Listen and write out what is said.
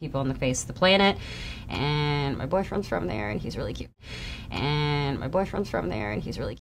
people on the face of the planet. And my boyfriend's from there, and he's really cute. And my boyfriend's from there, and he's really cute